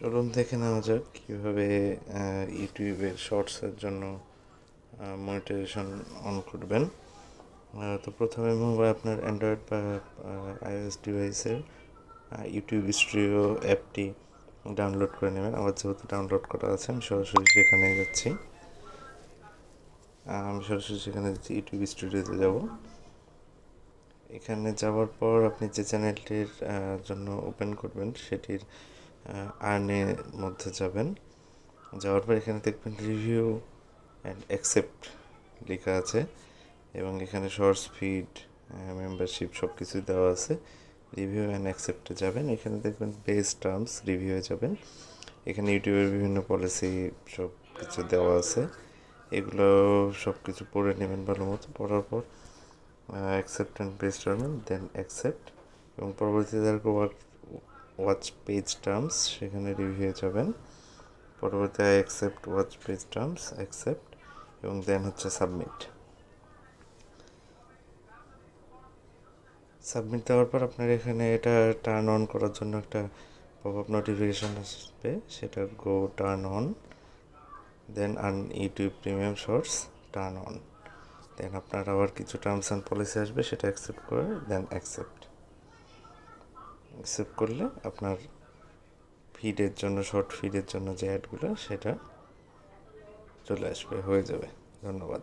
চলুন দেখে নেওয়া যাক কীভাবে ইউটিউবের শর্টসের জন্য মনিটাইজেশন অন করবেন। তো প্রথমে মোবাইল আপনার অ্যান্ড্রয়েড বা আইওএস ডিভাইসের ইউটিউব স্টুডিও অ্যাপটি ডাউনলোড করে নেবেন। আমার যেহেতু ডাউনলোড করা আছে, আমি সরাসরি সেখানে যাচ্ছি। আমি সরাসরি সেখানে যাচ্ছি ইউটিউব স্টুডিওতে যাব। এখানে যাওয়ার পর আপনি যে চ্যানেলটির জন্য ওপেন করবেন, সেটির আর্নের মধ্যে যাবেন। যাওয়ার পর এখানে দেখবেন রিভিউ অ্যান্ড অ্যাকসেপ্ট লেখা আছে এবং এখানে শর্টস ফিড মেম্বারশিপ সব কিছুই দেওয়া আছে। রিভিউ অ্যান্ড অ্যাকসেপ্টে যাবেন। এখানে দেখবেন বেস টার্মস রিভিউয়ে যাবেন। এখানে ইউটিউবের বিভিন্ন পলিসি সব কিছু দেওয়া আছে। এগুলো সব কিছু পড়ে নেবেন ভালো মতো। পড়ার পর accept and base term then accept এবং পরবর্তীতে ওয়ার্ক ওয়াচ পেজ টার্মস সেখানে রিভিউ যাবেন। পরবর্তী accept watch page terms accept এবং দেন হচ্ছে সাবমিট সাবমিট দেওয়ার পর আপনার এখানে এটা টার্ন অন করার জন্য একটা পপ আপ নোটিফিকেশান আসবে, সেটা go turn on then An YouTube premium shorts turn on then আপনার আবার কিছু টার্মস অ্যান্ড পলিসি আসবে, সেটা অ্যাকসেপ্ট করে দেন অ্যাকসেপ্ট অ্যাকসেপ্ট করলে আপনার ফিডের জন্য শর্ট ফিডের জন্য যে অ্যাডগুলো সেটা চলে আসবে, হয়ে যাবে। ধন্যবাদ।